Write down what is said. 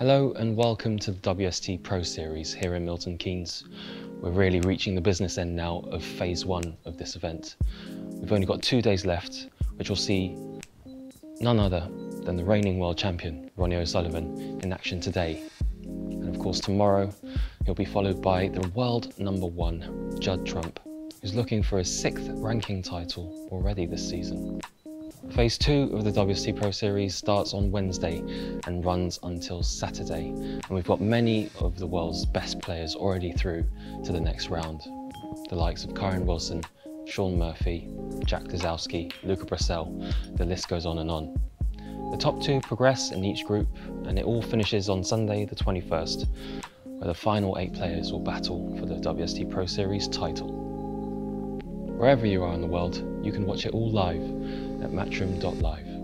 Hello and welcome to the WST Pro Series here in Milton Keynes. We're really reaching the business end now of phase one of this event. We've only got two days left, which will see none other than the reigning world champion, Ronnie O'Sullivan, in action today. And of course, tomorrow, he'll be followed by the world number one, Judd Trump, who's looking for his sixth ranking title already this season. Phase two of the WST Pro Series starts on Wednesday and runs until Saturday. And we've got many of the world's best players already through to the next round. The likes of Kyren Wilson, Shaun Murphy, Jack Lisowski, Luca Brecel, the list goes on and on. The top two progress in each group and it all finishes on Sunday the 21st where the final eight players will battle for the WST Pro Series title. Wherever you are in the world, you can watch it all live at matchroom.live.